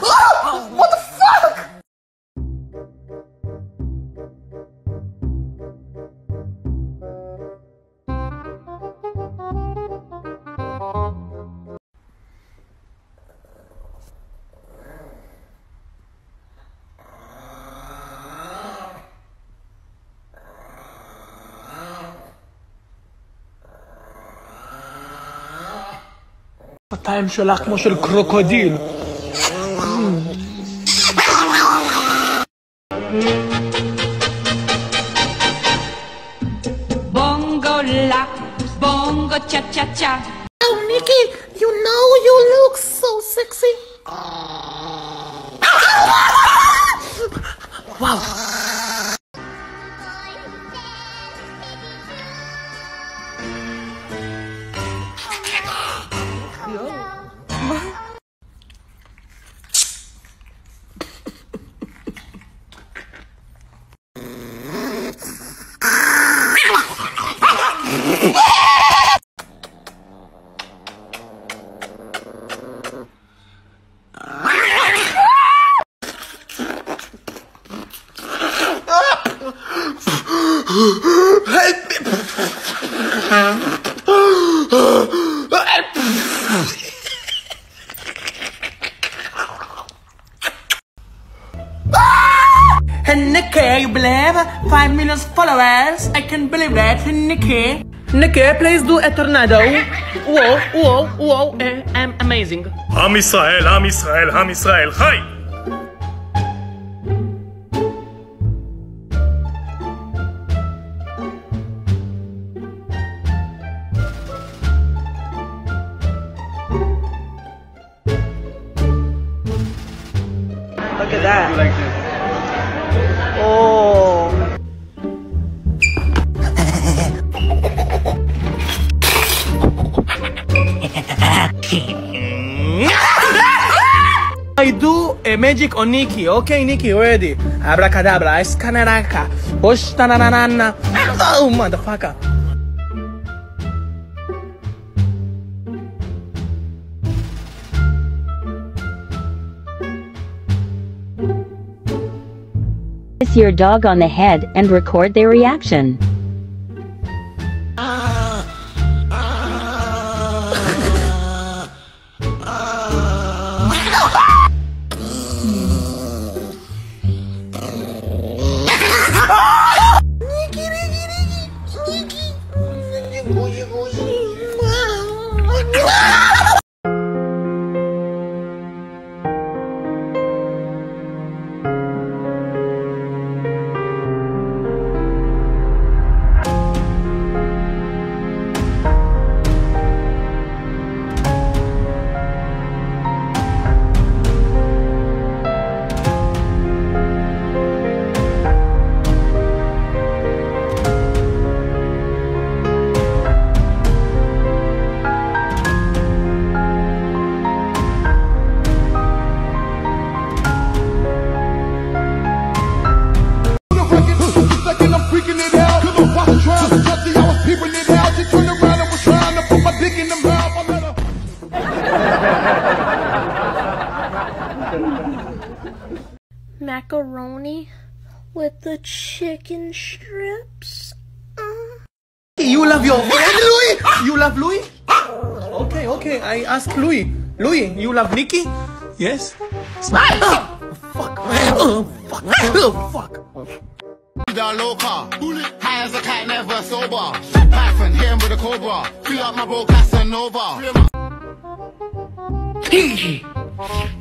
what the fuck? שלך כמו של קרוקודיל. La, bongo cha cha cha. Oh, Nikki, you know you look so sexy. Ah. Hey Nikki, you believe? 5 million followers. I can believe that. Nikki. Nikki, please do a tornado. whoa, whoa, whoa. Eh, I'm amazing. Am Israel, Am Israel, Am Israel. Hi! Oh. I do a magic on Nikki. Okay, Nikki, ready. Abracadabra, escanaraca. Tananana. Oh, motherfucker. Kiss your dog on the head and record their reaction. Macaroni with the chicken strips. Uh. You love your Louis? You love Louis? Okay, okay. I ask Louis. Louis, you love Nikki? Yes. Smile. Oh, fuck. Oh, fuck. Oh, fuck. The loca, high as a cat, never sober. Python, hit him with a cobra. Fill up my bro Casanova.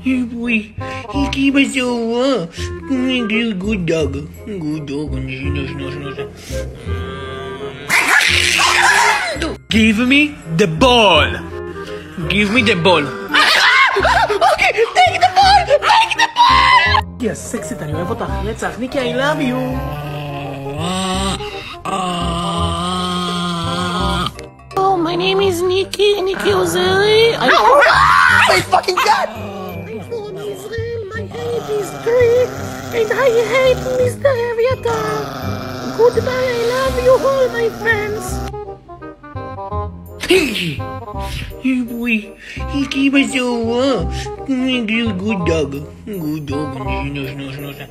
You boy, he keep us so uh, good, good dog, good dog. Give me the ball. Give me the ball. okay, take the ball, take the ball. יא סקסית, אני אוהב אותך, נצח, ניקי, I love you. Oh, my name is Nikki, Nikki Ozeri. I My fucking god! from Israel, my age is three, and I hate Mr. Eviatar. Goodbye, I love you all, my friends. Hey boy, he keep us so uh, good dog, good dog. Snooze, snooze, snooze.